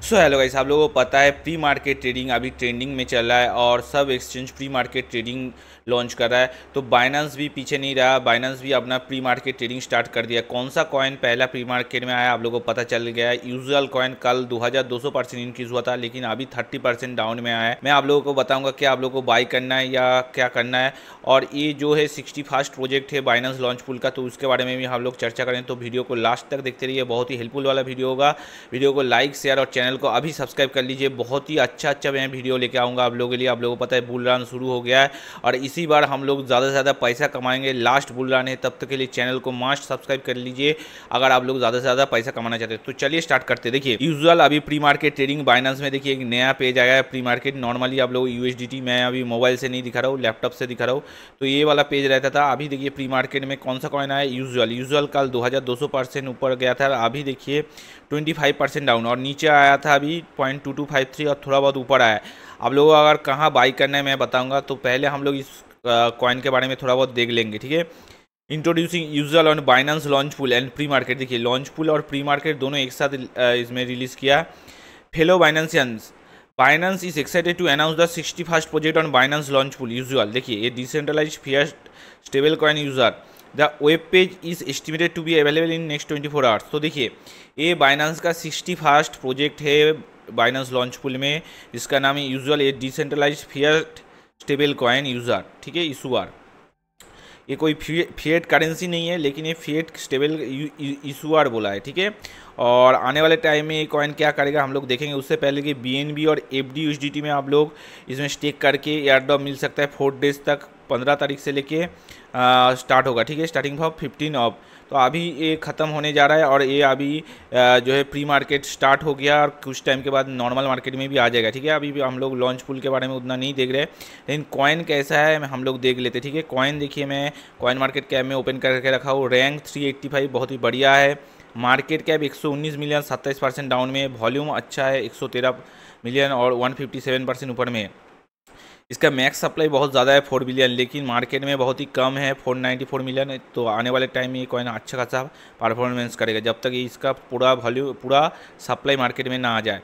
So hello guys आप लोगों को पता है प्री मार्केट ट्रेडिंग अभी ट्रेंडिंग में चल रहा है और सब exchange pre market trading launch कर रहा है। तो बाइनेंस भी पीछे नहीं रहा बाइनेंस भी अपना प्री मार्केट ट्रेडिंग स्टार्ट कर दिया। कौन सा कॉइन पहला प्री मार्केट में आया, आप लोगों को पता चल गया है। यूजुअल कॉइन कल 2200 परसेंट इंक्रीज हुआ था, लेकिन अभी 30 परसेंट डाउन में आया है। मैं आप लोगों को बताऊँगा क्या आप लोगों को बाई करना है या क्या करना है। और ये जो है सिक्सटी फास्ट प्रोजेक्ट है बाइनेंस लॉन्च पुल का तो उसके बारे में भी हम लोग चर्चा करें। तो वीडियो को लास्ट तक देखते रहिए, बहुत ही हेल्पफुल वाला वीडियो होगा। वीडियो को लाइक शेयर और चैनल को अभी सब्सक्राइब कर लीजिए। बहुत ही अच्छा अच्छा मैं वीडियो लेके आऊँगा आप लोगों के लिए। आप लोगों को पता है बुल रन शुरू हो गया है और इसी बार हम लोग ज़्यादा से ज़्यादा पैसा कमाएँगे लास्ट बुल रन है, तब तक के लिए चैनल को मास्ट सब्सक्राइब कर लीजिए। अगर आप लोग ज़्यादा से ज़्यादा पैसा कमाना चाहते हैं तो चलिए स्टार्ट करते देखिए यूजुअल अभी प्री मार्केट ट्रेडिंग बाइनेंस में देखिए एक नया पेज आया है प्री मार्केट नॉर्मली आप लोग यू मैं अभी मोबाइल से नहीं दिखा रहा हूँ लैपटॉप से दिखा रहा हूँ। तो ये वाला पेज रहता था। अभी देखिए प्री मार्केट में कौन सा कॉइन आया? यूजुअल यूजुअल कल दो परसेंट ऊपर गया था। अभी देखिए ट्वेंटी फाइव परसेंट डाउन और नीचे आया था अभी point two two five three और थोड़ा बहुत ऊपर आया आप लोगों को अगर कहाँ बाई करना है मैं बताऊँगा तो पहले हम लोग इस कॉइन के बारे में थोड़ा बहुत देख लेंगे, ठीक है? Introducing Usual on Binance launch pool and pre market देखिए लॉन्च पुल और प्री मार्केट दोनों एक साथ इसमें रिलीज़ किया। Fellow Binancians Binance is excited to announce the sixty first project on Binance launch pool Usual देखिए, ये decentralize fiat stable coin user the web page is estimated to be available in next twenty four hours तो देखिए, ये Binance का sixty first project है Binance launch pool में, जिसका नाम है Usual a decentralize fiat stable coin user ठीक है इशूआर ये कोई फिएट करेंसी नहीं है, लेकिन ये फिएट स्टेबल इशूआर बोला है, ठीक है। और आने वाले टाइम में ये कॉइन क्या करेगा, हम लोग देखेंगे। उससे पहले कि बीएनबी और एफ़ डी में आप लोग इसमें स्टेक करके एयरड्रॉप मिल सकता है फोर डेज़ तक। पंद्रह तारीख से लेके स्टार्ट होगा, ठीक है? स्टार्टिंग भाव फिफ्टीन ऑफ़ तो अभी ये ख़त्म होने जा रहा है और ये अभी जो है प्री मार्केट स्टार्ट हो गया और कुछ टाइम के बाद नॉर्मल मार्केट में भी आ जाएगा, ठीक है? अभी भी हम लोग लॉन्च पुल के बारे में उतना नहीं देख रहे लेकिन कॉइन कैसा है, हम लोग देख लेते ठीक है? कॉइन देखिए मैं कॉइन मार्केट कैप में ओपन करके रखा हूँ। रैंक थ्री बहुत ही बढ़िया है। मार्केट कैप 119 मिलियन सत्ताईस परसेंट डाउन में। वॉल्यूम अच्छा है 113 मिलियन और 157 परसेंट ऊपर में। इसका मैक्स सप्लाई बहुत ज़्यादा है फोर बिलियन लेकिन मार्केट में बहुत ही कम है फोर नाइन्टी फोर मिलियन तो आने वाले टाइम में ये कॉइन अच्छा खासा परफॉर्मेंस करेगा, जब तक इसका पूरा वॉल्यू पूरा सप्लाई मार्केट में ना आ जाए।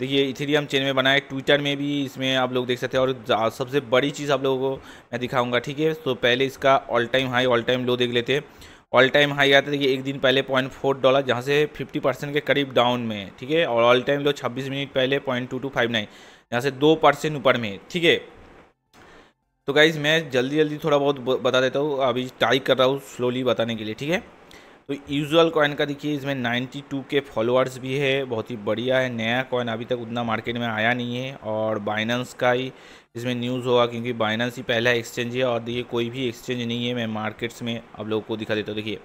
देखिए इथेरियम चेन में बनाए ट्विटर में भी इसमें आप लोग देख सकते हैं, और सबसे बड़ी चीज़ आप लोगों को मैं दिखाऊँगा, ठीक है? तो पहले इसका all time high all time low देख लेते हैं। ऑल टाइम हाई आता देखिए, एक दिन पहले पॉइंट फोर डॉलर जहाँ से फिफ्टी परसेंट के करीब डाउन में, ठीक है? और ऑल टाइम लो छब्बीस मिनट पहले point two two five nine यहाँ से दो परसेंट ऊपर में, ठीक है? तो गाइज़ मैं जल्दी जल्दी थोड़ा बहुत बता देता हूँ। अभी टाइप कर रहा हूँ स्लोली बताने के लिए, ठीक है? तो यूजुअल कॉइन का देखिए, इसमें 92 के फॉलोअर्स भी है, बहुत ही बढ़िया है। नया कॉइन अभी तक उतना मार्केट में आया नहीं है और बाइनेंस का ही इसमें न्यूज़ होगा क्योंकि बाइनेंस ही पहला एक्सचेंज है और देखिए कोई भी एक्सचेंज नहीं है। मैं मार्केट्स में आप लोगों को दिखा देता हूँ। देखिए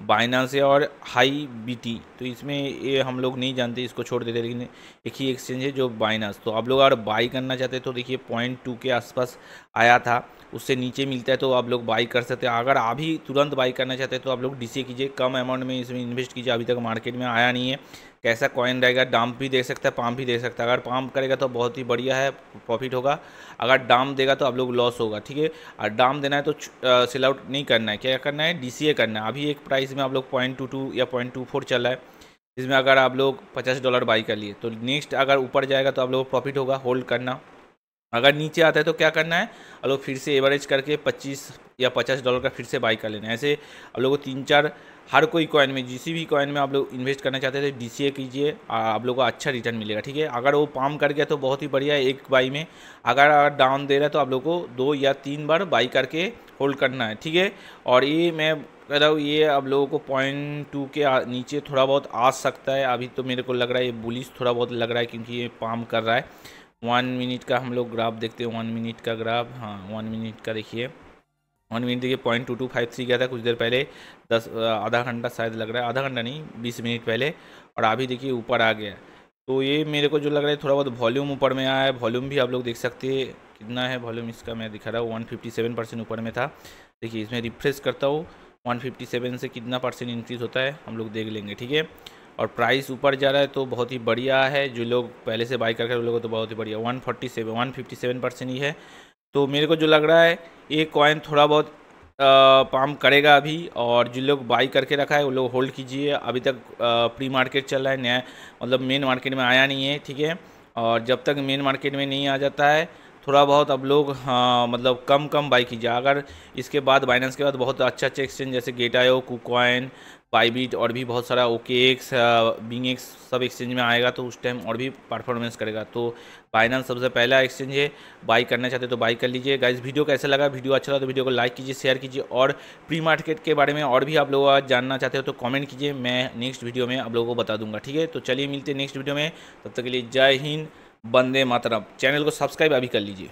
बाइनास है और हाई बीटी तो इसमें ये हम लोग नहीं जानते, इसको छोड़ देते, लेकिन एक ही एक्सचेंज है जो बाइनास तो आप लोग अगर बाई करना चाहते तो देखिए पॉइंट टू के आसपास आया था, उससे नीचे मिलता है तो आप लोग बाई कर सकते हैं। अगर अभी तुरंत बाई करना चाहते हैं तो आप लोग डी कीजिए। कम अमाउंट में इसमें इन्वेस्ट कीजिए। अभी तक मार्केट में आया नहीं है। कैसा कॉइन रहेगा डाम भी दे सकता है पाम भी दे सकता है। अगर पाम करेगा तो बहुत ही बढ़िया है प्रॉफिट होगा। अगर डाम देगा तो आप लोग लॉस होगा, ठीक है? और डाम देना है तो सेल आउट नहीं करना है। क्या करना है? डीसीए करना है। अभी एक प्राइस में आप लोग पॉइंट टू टू या पॉइंट टू फोर चल है। इसमें अगर आप लोग पचास डॉलर बाई कर लिए तो नेक्स्ट अगर ऊपर जाएगा तो आप लोग प्रॉफिट होगा होल्ड करना। अगर नीचे आता है तो क्या करना है? आप लोग फिर से एवरेज करके 25 या 50 डॉलर का फिर से बाई कर लेना है। ऐसे आप लोगों को तीन चार, हर कोई कॉइन में, जिस भी कॉइन में आप लोग इन्वेस्ट करना चाहते थे डीसीए कीजिए आप लोगों को अच्छा रिटर्न मिलेगा, ठीक है? अगर वो पाम कर गया तो बहुत ही बढ़िया एक बाई में। अगर अगर डाउन दे रहा है तो आप लोग को दो या तीन बार बाई करके होल्ड करना है, ठीक है? और ये मैं कह रहा हूँ, ये आप लोगों को पॉइंट टू के नीचे थोड़ा बहुत आ सकता है। अभी तो मेरे को लग रहा है ये बुलिस थोड़ा बहुत लग रहा है क्योंकि ये पाम कर रहा है। वन मिनट का हम लोग ग्राफ देखते हैं, वन मिनट का ग्राफ। हाँ वन मिनट का देखिए। वन मिनट देखिए point two two five three गया था, कुछ देर पहले, दस आधा घंटा शायद लग रहा है, आधा घंटा नहीं, बीस मिनट पहले, और अभी देखिए ऊपर आ गया। तो ये मेरे को जो लग रहा है, थोड़ा बहुत वॉल्यूम ऊपर में आया है वॉल्यूम भी आप लोग देख सकते हैं, कितना है वॉल्यूम इसका, मैं दिखा रहा हूँ वन फिफ्टी सेवन परसेंट ऊपर में था। देखिए, इसमें रिफ्रेश करता हूँ वन फिफ्टी सेवन से कितना परसेंट इंक्रीज़ होता है, हम लोग देख लेंगे, ठीक है? और प्राइस ऊपर जा रहा है तो बहुत ही बढ़िया है। जो लोग पहले से बाई करके लोगों तो बहुत ही बढ़िया। One forty seven one fifty seven percent ही है। तो मेरे को जो लग रहा है, ये कॉइन थोड़ा बहुत पाम करेगा अभी और जो लोग बाई करके रखा है वो लोग होल्ड कीजिए। अभी तक प्री मार्केट चल रहा है, नया मतलब मेन मार्केट में आया नहीं है, ठीक है? और जब तक मेन मार्केट में नहीं आ जाता है, थोड़ा बहुत अब लोग हाँ मतलब कम कम बाई कीजिए। अगर इसके बाद बाइनेंस के बाद बहुत अच्छा अच्छे एक्सचेंज जैसे गेटायो कुकॉइन बाईबीट और भी बहुत सारा ओके एक्स बिंग एक्स सब एक्सचेंज में आएगा तो उस टाइम और भी परफॉर्मेंस करेगा। तो बाइनेंस सबसे पहला एक्सचेंज है। बाई करना चाहते तो बाई कर लीजिए। गाइज़ वीडियो कैसा लगा? वीडियो अच्छा लगा तो वीडियो को लाइक कीजिए शेयर कीजिए और प्री मार्केट के बारे में और भी आप लोग जानना चाहते हो तो कॉमेंट कीजिए। मैं नेक्स्ट वीडियो में आप लोगों को बता दूँगा, ठीक है? तो चलिए मिलते हैं नेक्स्ट वीडियो में। तब तक के लिए जय हिंद बंदे मातरम। चैनल को सब्सक्राइब अभी कर लीजिए।